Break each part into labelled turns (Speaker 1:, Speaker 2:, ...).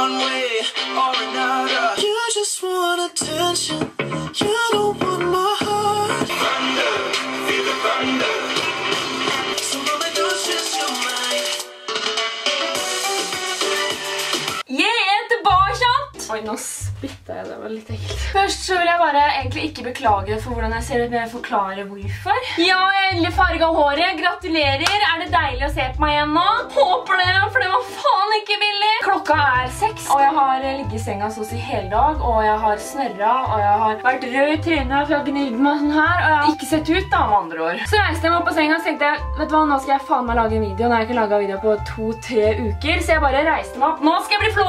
Speaker 1: one way or another. You just want attention. You don't want my heart. Thunder, feel the thunder. So mama, don't stress your mind.
Speaker 2: Jeg er tilbake! Oi, nå spytta jeg. Det var litt ekkelt. Først så vil jeg bare egentlig ikke beklage for hvordan jeg ser ut, men jeg forklarer hvorfor. Ja, jeg har endelig farga håret. Gratulerer. Er det deilig å se på meg igjen nå? Håper det, for det var faen ikke billig. Klokka er seks, og jeg har ligget i senga så å si hele dag, og jeg har snørra, og jeg har vært rød i trynet, for jeg har gnidd meg sånn her, og jeg har ikke sett ut da, med andre ord. Så reiste jeg meg opp på senga, og tenkte jeg, vet du hva, nå skal jeg faen meg lage en video. Nå har jeg ikke laget video på to-tre uker, så jeg bare reiste meg opp. Nå skal jeg bli flawless!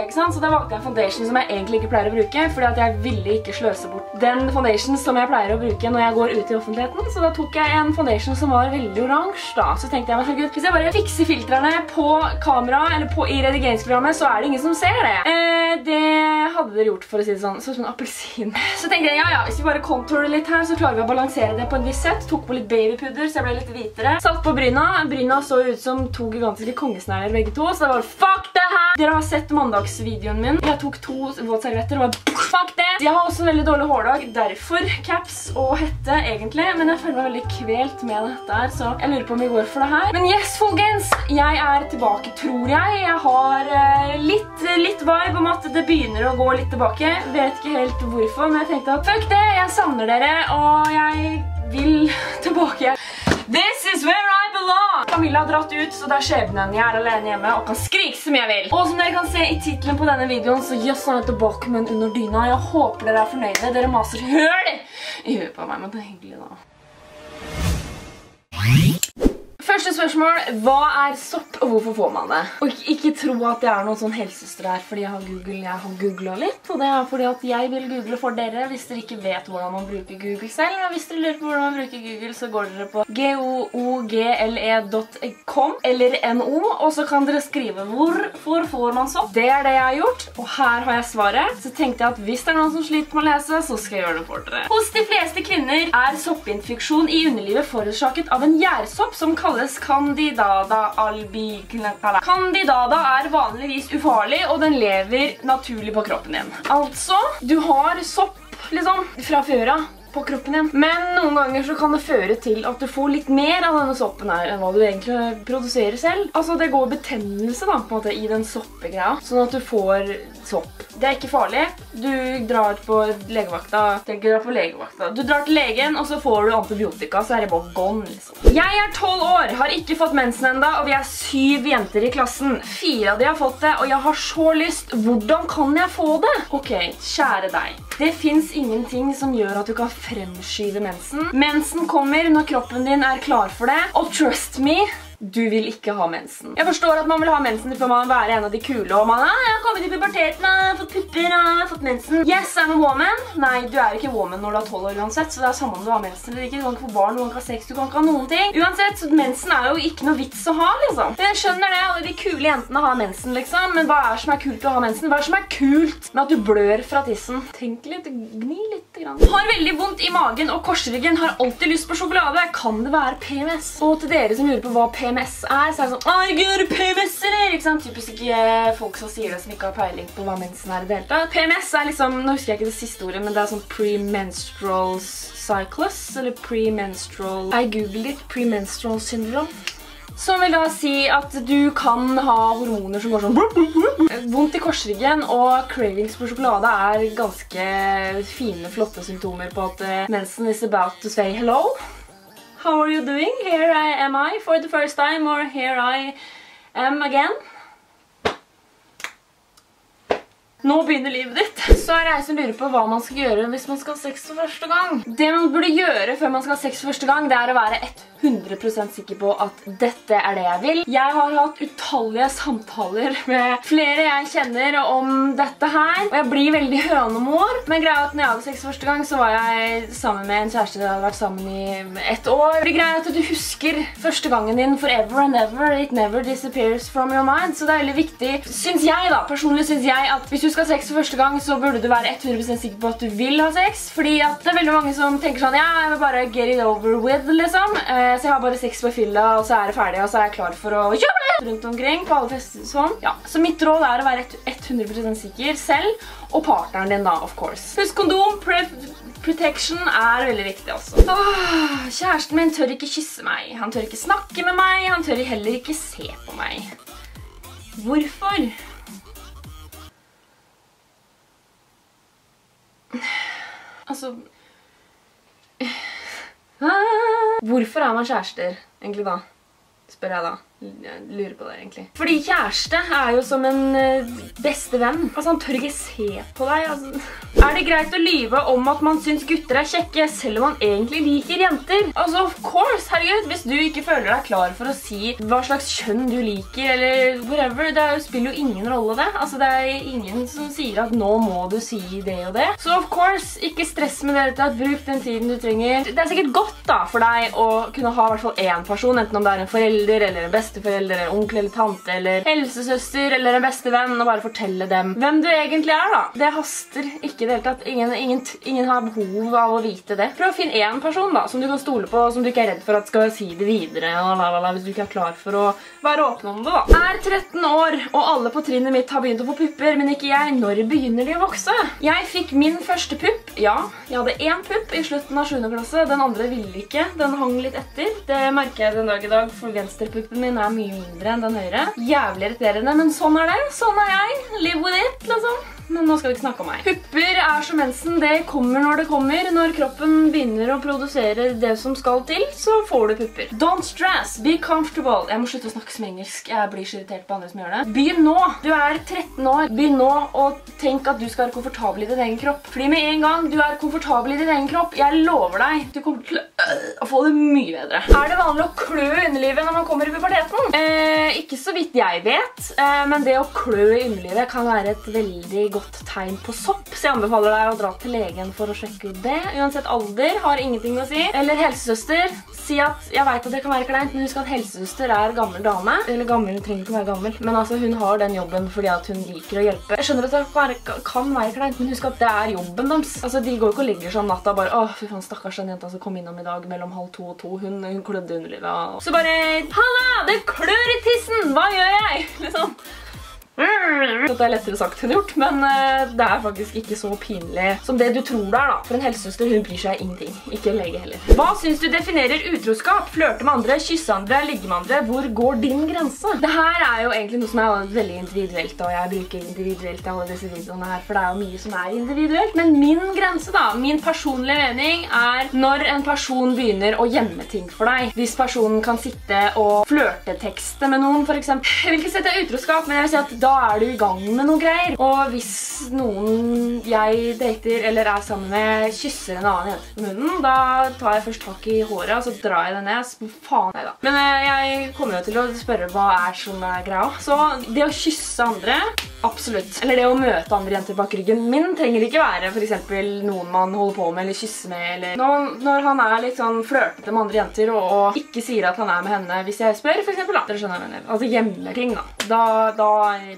Speaker 2: Jeg, ikke sant? Så da valgte jeg en foundation som jeg egentlig ikke pleier å bruke, fordi at jeg ville ikke sløse bort den foundation som jeg pleier å bruke når jeg går ut i offentligheten. Så da tok jeg en foundation som var veldig oransje da. Så tenkte jeg, men gud hvis jeg bare fikser filtrene på kamera, eller i redigeringsprogrammet, så er det ingen som ser det. Eh, det hadde dere gjort, for å si det sånn. Sånn som en appelsin. Så tenkte jeg, ja, ja, hvis vi bare contourer litt her, så klarer vi å balansere det på en viss sett. Tok på litt babypudder, så jeg ble litt hvitere. Satt på bryna. Bryna så ut som to gigantiske kongesnegler begge to, så det var fuck det her! Dere har sett mandagsvideoen min. Jeg tok to våtservietter og bare fuck det! Jeg har også en veldig dårlig hårdag, derfor caps og hette egentlig, men jeg føler meg veldig kvelt med dette her, så jeg lurer på om vi går for det her. Men yes, folkens! Jeg er tilbake, tror jeg. Jeg har eh, litt, vibe om at det begynner å gå litt tilbake. Vet ikke helt hvorfor, men jeg tenkte at fuck det, jeg savner dere, og jeg vil tilbake. This is where I belong! Camilla har dratt ut, så det er skjebnen. Jeg er alene hjemme og kan skrike som jeg vil. Og som dere kan se i titlen på denne videoen, så jøss, han er tilbake, men under dyna. Jeg håper dere er fornøyde. Dere maser høl i huet på meg, men det er hyggelig da. Første spørsmål, hva er sopp, og hvorfor får man det? Og ikke, tro at jeg er noen sånn helsesøster her, fordi jeg har Google, jeg har googlet litt, og det er fordi at jeg vil google for dere, hvis dere ikke vet hvordan man bruker Google selv, og hvis dere lurer på hvordan man bruker Google, så går dere på google.com, eller no, og så kan dere skrive hvorfor får man sopp. Det er det jeg har gjort, og her har jeg svaret. Så tenkte jeg at hvis det er noen som sliter med å lese, så skal jeg gjøre det for dere. Hos de fleste kvinner er soppinfeksjon i underlivet forårsaket av en gjærsopp som kalles Candidada albicnacala. Candidata er vanligvis ufarlig, og den lever naturlig på kroppen din. Altså, du har sopp liksom, fra før av på kroppen din. Men noen ganger så kan det føre til at du får litt mer av denne soppen her enn hva du egentlig produserer selv. Altså det går betennelse da, på en måte, i den soppegreia, sånn at du får sopp. Det er ikke farlig. Du drar på legevakta, tenker på legevakta. Du drar til legen, og så får du antibiotika, så er det bare gone, liksom. Jeg er 12 år, har ikke fått mensen enda, og vi er syv jenter i klassen. Fire av de har fått det, og jeg har så lyst. Hvordan kan jeg få det? Ok, kjære deg. Det finnes ingenting som gjør at du kan fremskyve mensen. Mensen kommer når kroppen din er klar for det, og trust me, du vil ikke ha mensen. Jeg forstår at man vil ha mensen for man vil være en av de kule, og man ah, har kommet i puberteten, har fått pupper, har fått mensen. Yes, I'm a woman. Nei, du er ikke woman når du er 12 år uansett, så det er samme om du har mensen eller ikke. Du kan ikke få barn, du kan ikke ha sex, du kan ikke ha noen ting. Uansett, mensen er jo ikke noe vits å ha, liksom. Jeg skjønner det, alle de kule jentene har mensen, liksom. Men hva er det som er kult å ha mensen? Hva er det som er kult med at du blør fra tissen? Tenk litt, gni litt grann. Har veldig vondt i magen og korsryggen, har alltid lyst på sjokolade. Kan det være PMS? Og til dere som lurer på hva PMS er, så er det sånn, «Å, jeg gjør PMS, eller? Ikke sant? Typisk ikke folk som sier det som ikke har peiling på hva mensen er i det hele tatt. PMS er liksom, nå husker jeg ikke det siste ordet, men det er sånn premenstrual cyclus, eller premenstrual, jeg googlet litt, premenstrual syndrome. Som vil da si at du kan ha hormoner som går sånn Vondt i korsryggen og cravings på sjokolade er ganske fine, flotte symptomer på at mensen is about to say hello. How are you doing? Here I am I for the first time, or here I am again. Nå begynner livet ditt. Så er det jeg som lurer på hva man skal gjøre hvis man skal ha sex for første gang. Det man burde gjøre før man skal ha sex for første gang, det er å være 100% sikker på at dette er det jeg vil. Jeg har hatt utallige samtaler med flere jeg kjenner om dette her, og jeg blir veldig hønemor. Men greia at når jeg hadde sex første gang, så var jeg sammen med en kjæreste jeg hadde vært sammen i ett år. Det greia at du husker første gangen din forever and ever. It never disappears from your mind. Så det er veldig viktig, synes jeg da, personlig synes jeg, at hvis du skal ha sex for første gang, så burde du være 100% sikker på at du vil ha sex. Fordi at det er veldig mange som tenker sånn, ja, jeg vil bare get it over with, liksom. Eh, så jeg har bare sex på fylla, og så er det ferdig, og så er jeg klar for å kjøpe det rundt omkring på alle fester sånn. Ja, så mitt råd er å være 100% sikker selv, og partneren din da, of course. Husk kondom, protection er veldig viktig også. Kjæresten min tør ikke kysse meg, han tør ikke snakke med meg, han tør heller ikke se på meg. Hvorfor? Altså. Hvorfor er man kjærester, egentlig da? Spør jeg da. Jeg lurer på det, egentlig. Fordi kjæreste er jo som en uh, beste venn. Altså, han tør ikke se på deg. Altså. Er det greit å lyve om at man syns gutter er kjekke, selv om man egentlig liker jenter? Altså, of course, herregud. Hvis du ikke føler deg klar for å si hva slags kjønn du liker, eller whatever, det spiller jo ingen rolle, det. Altså, det er ingen som sier at nå må du si det og det. Så of course, ikke stress med det. Bruk den tiden du trenger. Det er sikkert godt da, for deg å kunne ha i hvert fall én person, enten om det er en forelder eller en beste besteforeldre, onkel eller tante eller helsesøster eller en bestevenn og bare fortelle dem hvem du egentlig er da. Det haster ikke i det hele tatt. Ingen, ingen, ingen, har behov av å vite det. Prøv å finne én person da, som du kan stole på, og som du ikke er redd for at skal si det videre, lalala, hvis du ikke er klar for å være åpen om det da. Er 13 år, og alle på trinnet mitt har begynt å få pupper, men ikke jeg. Når begynner de å vokse? Jeg fikk min første pupp. Ja, jeg hadde én pupp i slutten av 7. klasse. Den andre ville ikke. Den hang litt etter. Det merker jeg den dag i dag, for venstrepuppen min er mye mindre enn den høyre. Jævlig irriterende, men sånn er det. Sånn er jeg. Live with it, liksom men nå skal vi ikke snakke om meg. Pupper er som mensen, det kommer når det kommer. Når kroppen begynner å produsere det som skal til, så får du pupper. Don't stress, be comfortable. Jeg må slutte å snakke som engelsk, jeg blir så irritert på andre som gjør det. Begynn nå, du er 13 år. Begynn nå å tenke at du skal være komfortabel i din egen kropp. Fordi med en gang du er komfortabel i din egen kropp, jeg lover deg, du kommer til å få det mye bedre. Er det vanlig å klø underlivet når man kommer i puberteten? Eh, ikke så vidt jeg vet, eh, men det å klø i underlivet kan være et veldig godt tegn på sopp, så jeg anbefaler deg å dra til legen for å sjekke ut det. Uansett alder har ingenting å si. Eller helsesøster. Si at jeg vet at det kan være kleint, men husk at helsesøster er gammel dame. Eller gammel, hun trenger ikke være gammel. Men altså, hun har den jobben fordi at hun liker å hjelpe. Jeg skjønner at det kan være, kan være kleint, men husk at det er jobben deres. Altså, de går ikke og legger seg om natta bare, åh, fy faen, stakkars den jenta som kom innom i dag mellom halv to og to. Hun, hun klødde underlivet. Så bare, halla, det klør i tissen! Hva gjør jeg? Liksom. Dette er lettere sagt enn gjort, men eh, det er faktisk ikke så pinlig som det du tror det er da. For en helsesøster, hun bryr seg ingenting. Ikke lege heller. Hva synes du definerer utroskap? Flørte med andre, kysse andre, ligge med andre? Hvor går din grense? Dette er jo egentlig noe som er veldig individuelt, og jeg bruker individuelt i alle disse videoene her, for det er jo mye som er individuelt. Men min grense da, min personlige mening er når en person begynner å gjemme ting for deg. Hvis personen kan sitte og flørtetekste med noen, eksempel. Jeg vil ikke si at det er utroskap, men jeg vil si at da da er du i gang med noe greier. Og hvis noen jeg dater eller er sammen med kysser en annen jente på munnen, da tar jeg først tak i håret, og så drar jeg det ned. Faen nei da. Men eh, jeg kommer jo til å spørre hva er som er greia. Så det å kysse andre, absolutt. Eller det å møte andre jenter bak ryggen min trenger ikke være for eksempel noen man holder på med eller kysser med. Eller når, når han er litt sånn flørtete med andre jenter og, og, ikke sier at han er med henne hvis jeg spør, for eksempel da. Dere skjønner jeg mener. Altså hjemlerting, da. Da, da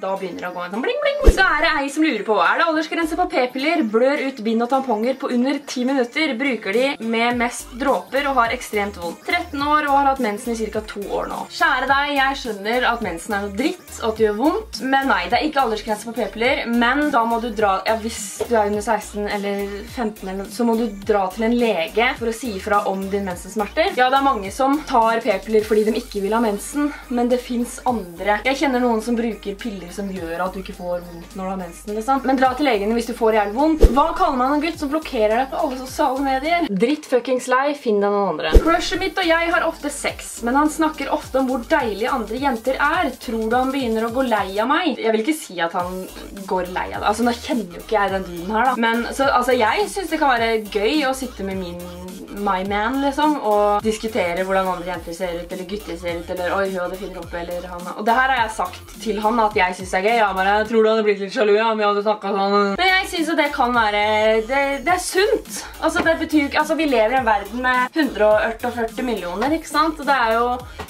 Speaker 2: da begynner det å gå en sånn bling bling. Så er det ei som lurer på, er det aldersgrense på p-piller, blør ut bind og tamponger på under 10 minutter, bruker de med mest dråper og har ekstremt vondt. 13 år og har hatt mensen i cirka 2 år nå. Kjære deg, jeg skjønner at mensen er noe dritt og at det gjør vondt, men nei, det er ikke aldersgrense på p-piller, men da må du dra, ja hvis du er under 16 eller 15 eller så må du dra til en lege for å si ifra om din mensensmerter. Ja, det er mange som tar p-piller fordi de ikke vil ha mensen, men det finnes andre. Jeg kjenner noen som bruker piller som gjør at du ikke får vondt når du har mensen. Liksom. Men dra til legen hvis du får jævlig vondt. Hva kaller man en gutt som blokkerer deg på alle sosiale medier? Dritt fuckings lei, finn deg noen andre. Crushet mitt og jeg har ofte sex, men han snakker ofte om hvor deilige andre jenter er. Tror du han begynner å gå lei av meg? Jeg vil ikke si at han går lei av det. Altså, nå kjenner jo ikke jeg den dyden her da. Men så, altså, jeg synes det kan være gøy å sitte med min my man, liksom, og diskutere hvordan andre jenter ser ut, eller gutter ser ut, eller oi, hun hadde fin rumpe, eller han Og det her har jeg sagt til han at jeg synes er gøy. Ja, bare, jeg tror du hadde blitt litt sjalu ja, om jeg hadde snakket sånn. Men jeg synes at det kan være det, det, er sunt. Altså, det betyr Altså, vi lever i en verden med 148 millioner, ikke sant? Og det er jo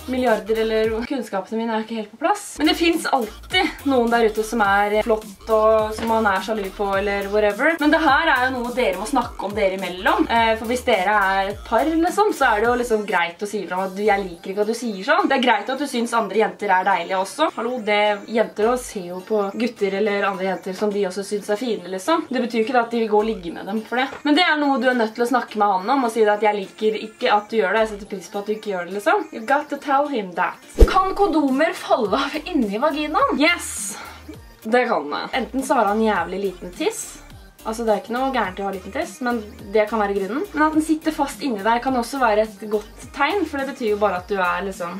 Speaker 2: milliarder, eller kunnskapene mine er ikke helt på plass. Men det finnes alltid noen der ute som er flott og som man er sjalu på eller whatever. Men det her er jo noe dere må snakke om dere imellom. Eh, for hvis dere er et par, liksom, så er det jo liksom greit å si fra at jeg liker ikke at du sier sånn. Det er greit at du syns andre jenter er deilige også. Hallo, det Jenter også ser jo på gutter eller andre jenter som de også syns er fine, liksom. Det betyr ikke at de vil gå og ligge med dem for det. Men det er noe du er nødt til å snakke med han om og si at jeg liker ikke at du gjør det. Jeg setter pris på at du ikke gjør det, liksom. You got to tell him that. Kan kondomer falle av inni vaginaen? Yes! Det kan det. Enten så har han jævlig liten tiss. Altså, Det er ikke noe gærent å ha liten tiss, men det kan være grunnen. Men at den sitter fast inni deg kan også være et godt tegn, for det betyr jo bare at du er liksom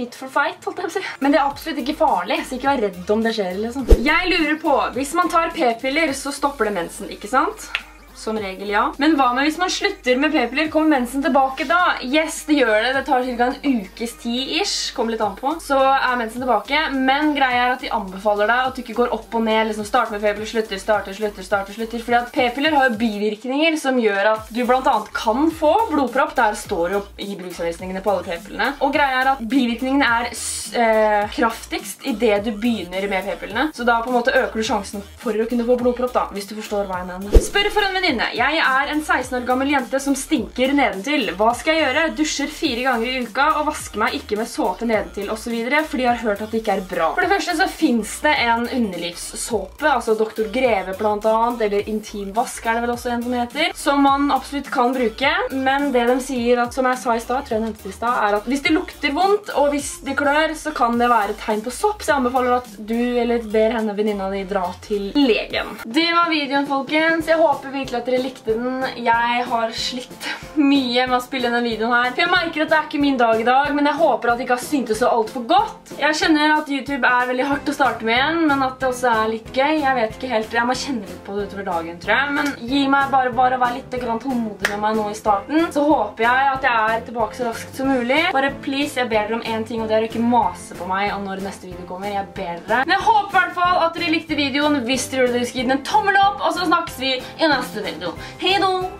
Speaker 2: fit for fight, holdt jeg på å si. Men det er absolutt ikke farlig, så ikke vær redd om det skjer, liksom. Jeg lurer på, hvis man tar p-piller, så stopper det mensen, ikke sant? Som regel, ja. Men hva med hvis man slutter med p-piller? Kommer mensen tilbake da? Yes, det gjør det. Det tar ca. en ukes tid-ish. Kommer litt an på. Så er mensen tilbake. Men greia er at de anbefaler deg at du ikke går opp og ned. liksom Start med p-piller, slutter, starter, slutter, starter, slutter. Fordi at p-piller har jo bivirkninger som gjør at du blant annet kan få blodpropp. Der står jo i bruksanvisningene på alle p-pillene. Og greia er at bivirkningene er eh, kraftigst i det du begynner med p-pillene. Så da på en måte øker du sjansen for å kunne få blodpropp, da, hvis du forstår hva jeg. Spør for en venninne. Jeg er en 16 år gammel jente som stinker nedentil. Hva skal jeg gjøre? Dusjer fire ganger i uka og vasker meg ikke med såpe nedentil videre, fordi jeg har hørt at det ikke er bra. For det første så finnes det en underlivssåpe, altså Dr. Greve annet, eller Intimvask er det vel også en som heter, som man absolutt kan bruke. Men det de sier, at, som jeg sa i stad, tror jeg nevnte i stad, er at hvis det lukter vondt og hvis det klør, så kan det være tegn på sopp. Så jeg anbefaler at du eller ber henne venninna di dra til legen. Det var videoen, folkens. Jeg håper virkelig at dere likte den. Jeg har slitt mye med å spille denne videoen her. For jeg merker at det er ikke min dag i dag, men jeg håper at det ikke har syntes så alt for godt. Jeg kjenner at YouTube er veldig hardt å starte med igjen, men at det også er litt gøy. Jeg vet ikke helt, jeg må kjenne litt på det utover dagen, tror jeg. Men gi meg bare, bare å være litt tålmodig med meg nå i starten. Så håper jeg at jeg er tilbake så raskt som mulig. Bare please, jeg ber dere om en ting, og det er å ikke mase på meg om når neste video kommer. Jeg ber dere. Men jeg håper i hvert fall at dere likte videoen. Hvis dere gjorde det, gi den en tommel opp, og så snakkes vi i neste 视频这种黑洞